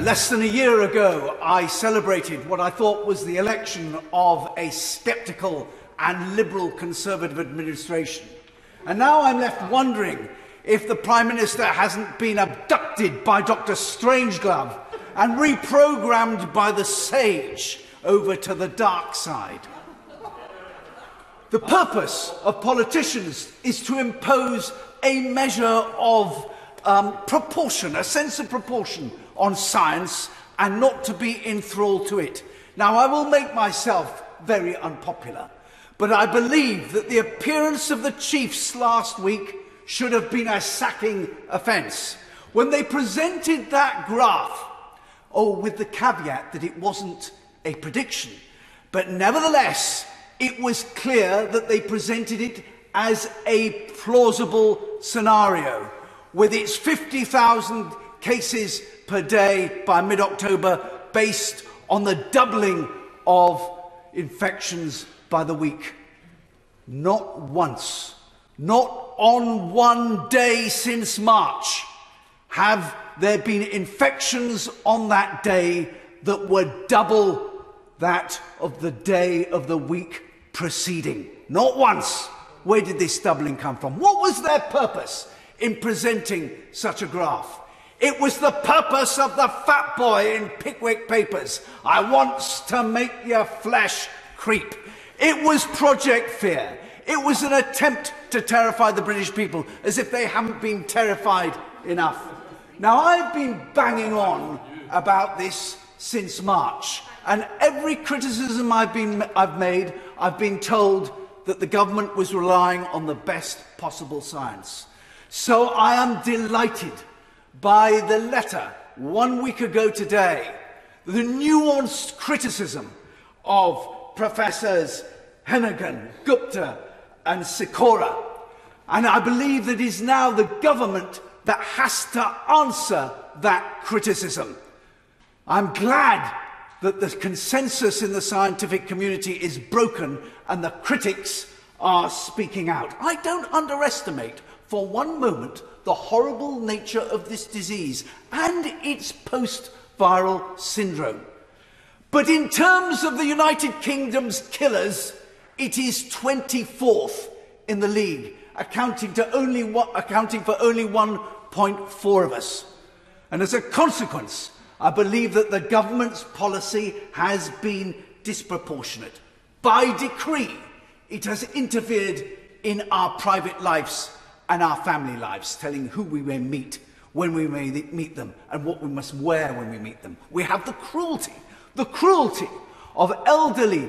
Less than a year ago, I celebrated what I thought was the election of a sceptical and liberal Conservative administration. And now I'm left wondering if the Prime Minister hasn't been abducted by Dr. Strangeglove and reprogrammed by the sage over to the dark side. The purpose of politicians is to impose a measure of um, proportion, a sense of proportion on science and not to be enthralled to it. Now, I will make myself very unpopular, but I believe that the appearance of the chiefs last week should have been a sacking offence. When they presented that graph, oh, with the caveat that it wasn't a prediction, but nevertheless, it was clear that they presented it as a plausible scenario with its 50,000 cases per day by mid October based on the doubling of infections by the week. Not once, not on one day since March, have there been infections on that day that were double that of the day of the week preceding. Not once. Where did this doubling come from? What was their purpose in presenting such a graph? It was the purpose of the fat boy in Pickwick Papers. I wants to make your flesh creep. It was Project Fear. It was an attempt to terrify the British people as if they haven't been terrified enough. Now, I've been banging on about this since March, and every criticism I've, been, I've made, I've been told that the government was relying on the best possible science. So I am delighted by the letter one week ago today the nuanced criticism of Professors Hennigan, Gupta, and Sikora. And I believe that it is now the government that has to answer that criticism. I'm glad that the consensus in the scientific community is broken and the critics are speaking out. I don't underestimate for one moment the horrible nature of this disease and its post-viral syndrome. But in terms of the United Kingdom's killers, it is 24th in the league, accounting, to only one, accounting for only 1.4 of us. And as a consequence, I believe that the government's policy has been disproportionate. By decree, it has interfered in our private lives and our family lives, telling who we may meet, when we may meet them, and what we must wear when we meet them. We have the cruelty, the cruelty of elderly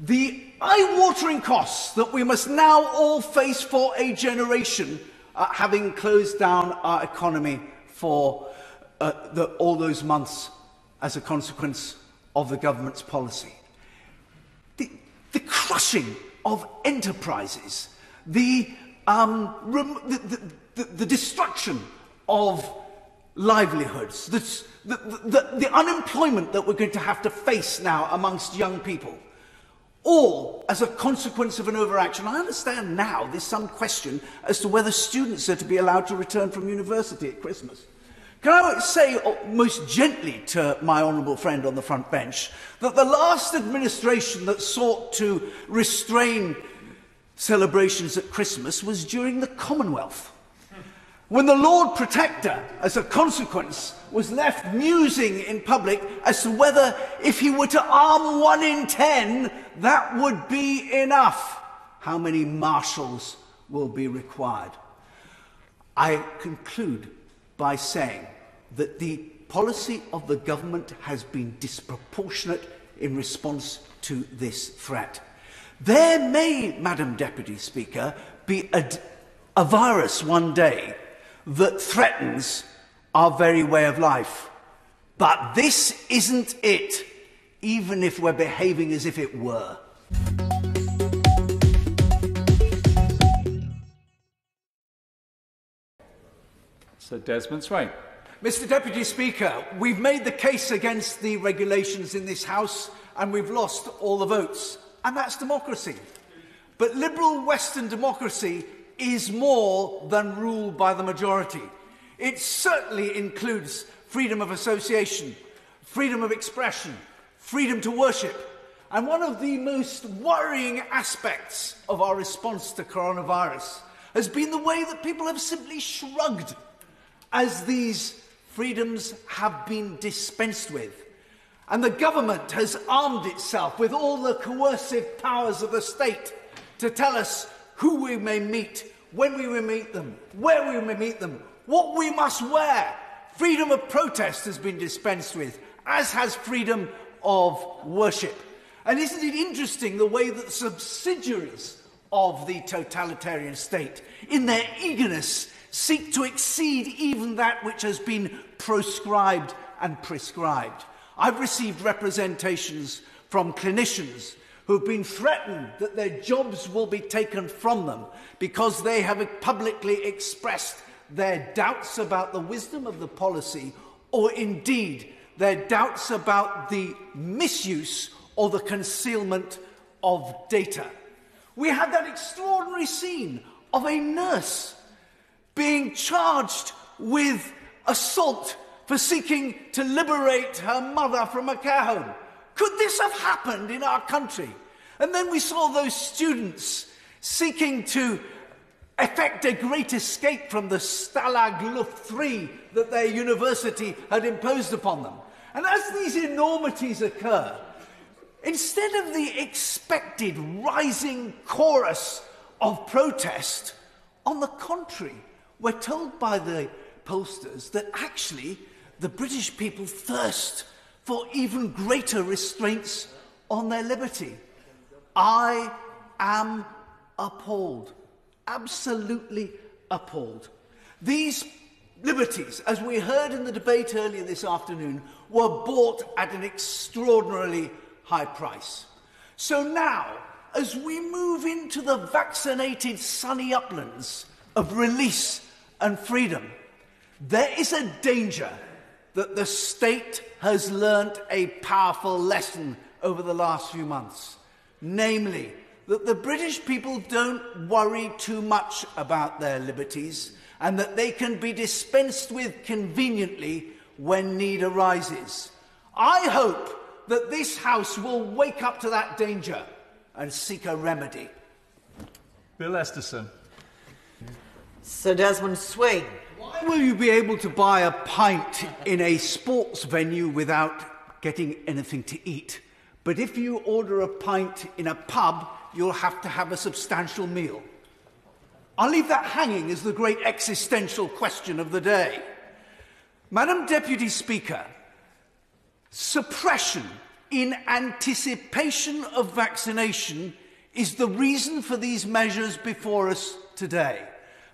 the eye-watering costs that we must now all face for a generation uh, having closed down our economy for uh, the, all those months as a consequence of the government's policy. The, the crushing of enterprises, the um, the, the, the, destruction of livelihoods, the, the, the unemployment that we're going to have to face now amongst young people, all as a consequence of an overaction. I understand now there's some question as to whether students are to be allowed to return from university at Christmas. Can I say uh, most gently to my honourable friend on the front bench that the last administration that sought to restrain celebrations at Christmas was during the Commonwealth, when the Lord Protector, as a consequence, was left musing in public as to whether, if he were to arm one in ten, that would be enough. How many marshals will be required? I conclude by saying that the policy of the government has been disproportionate in response to this threat. There may, Madam Deputy Speaker, be a, a virus one day that threatens our very way of life. But this isn't it, even if we're behaving as if it were. So Desmond's right. Mr Deputy Speaker, we've made the case against the regulations in this House and we've lost all the votes. And that's democracy. But liberal Western democracy is more than rule by the majority. It certainly includes freedom of association, freedom of expression, freedom to worship. And one of the most worrying aspects of our response to coronavirus has been the way that people have simply shrugged as these freedoms have been dispensed with. And the government has armed itself with all the coercive powers of the state to tell us who we may meet, when we may meet them, where we may meet them, what we must wear. Freedom of protest has been dispensed with, as has freedom of worship. And isn't it interesting the way that subsidiaries of the totalitarian state, in their eagerness, seek to exceed even that which has been proscribed and prescribed? I've received representations from clinicians who've been threatened that their jobs will be taken from them because they have publicly expressed their doubts about the wisdom of the policy or indeed their doubts about the misuse or the concealment of data. We had that extraordinary scene of a nurse being charged with assault for seeking to liberate her mother from a care home. Could this have happened in our country? And then we saw those students seeking to effect a great escape from the Stalag Luft 3 that their university had imposed upon them. And as these enormities occur, instead of the expected rising chorus of protest, on the contrary, we're told by the posters that actually the British people thirst for even greater restraints on their liberty. I am appalled, absolutely appalled. These liberties, as we heard in the debate earlier this afternoon, were bought at an extraordinarily high price. So now, as we move into the vaccinated sunny uplands of release and freedom, there is a danger that the state has learnt a powerful lesson over the last few months, namely that the British people don't worry too much about their liberties and that they can be dispensed with conveniently when need arises. I hope that this House will wake up to that danger and seek a remedy. Bill Esterson. Sir Desmond Swain. Why will you be able to buy a pint in a sports venue without getting anything to eat? But if you order a pint in a pub, you'll have to have a substantial meal. I'll leave that hanging as the great existential question of the day. Madam Deputy Speaker, suppression in anticipation of vaccination is the reason for these measures before us today.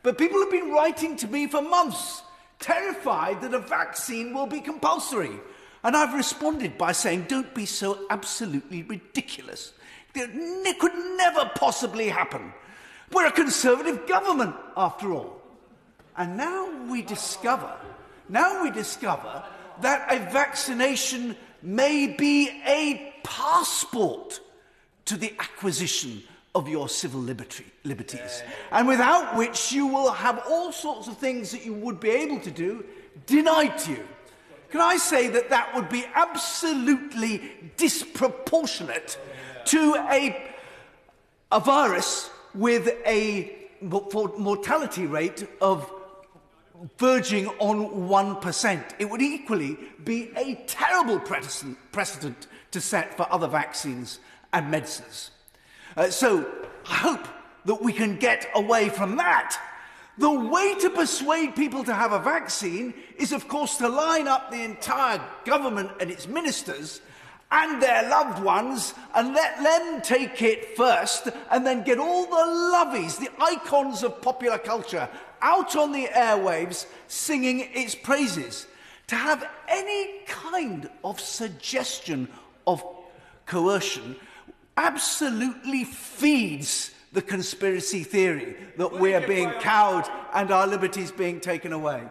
But people have been writing to me for months, terrified that a vaccine will be compulsory. And I've responded by saying, don't be so absolutely ridiculous. It could never possibly happen. We're a conservative government, after all. And now we discover, now we discover that a vaccination may be a passport to the acquisition of your civil liberty, liberties, and without which you will have all sorts of things that you would be able to do denied to you. Can I say that that would be absolutely disproportionate to a, a virus with a mortality rate of verging on 1%. It would equally be a terrible precedent to set for other vaccines and medicines. Uh, so I hope that we can get away from that. The way to persuade people to have a vaccine is, of course, to line up the entire government and its ministers and their loved ones and let them take it first and then get all the lovies, the icons of popular culture, out on the airwaves singing its praises. To have any kind of suggestion of coercion absolutely feeds the conspiracy theory that we are being cowed and our liberties being taken away.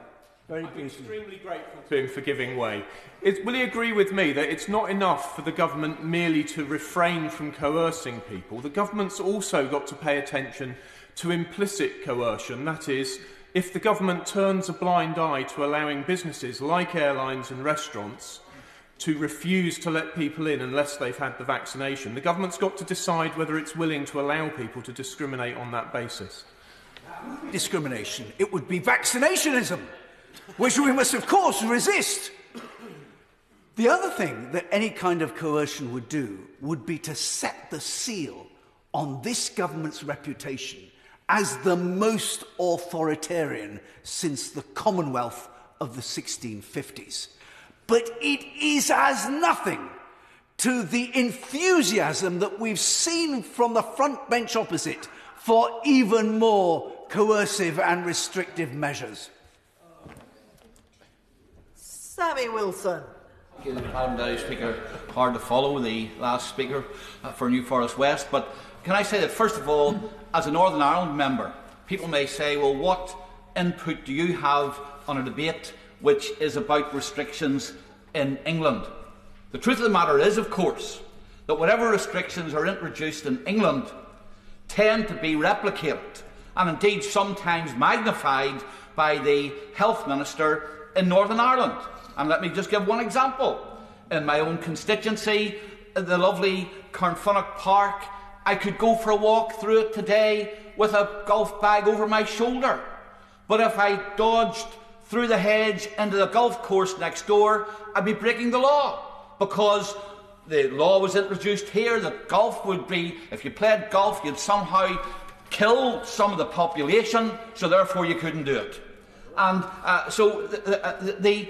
Very I'm beautiful. extremely grateful to him for giving way. It, will he agree with me that it's not enough for the government merely to refrain from coercing people? The government's also got to pay attention to implicit coercion, that is, if the government turns a blind eye to allowing businesses like airlines and restaurants to refuse to let people in unless they've had the vaccination. The government's got to decide whether it's willing to allow people to discriminate on that basis. Discrimination. It would be vaccinationism, which we must, of course, resist. The other thing that any kind of coercion would do would be to set the seal on this government's reputation as the most authoritarian since the Commonwealth of the 1650s but it is as nothing to the enthusiasm that we've seen from the front bench opposite for even more coercive and restrictive measures. Sammy Wilson. Madam Deputy Speaker, hard to follow the last speaker uh, for New Forest West, but can I say that first of all, as a Northern Ireland member, people may say, well, what input do you have on a debate which is about restrictions in England. The truth of the matter is, of course, that whatever restrictions are introduced in England tend to be replicated and indeed sometimes magnified by the Health Minister in Northern Ireland. And let me just give one example. In my own constituency, the lovely Carnfunnock Park, I could go for a walk through it today with a golf bag over my shoulder. But if I dodged through the hedge into the golf course next door, I'd be breaking the law because the law was introduced here that golf would be, if you played golf, you'd somehow kill some of the population, so therefore you couldn't do it. And uh, so the, the, uh, the,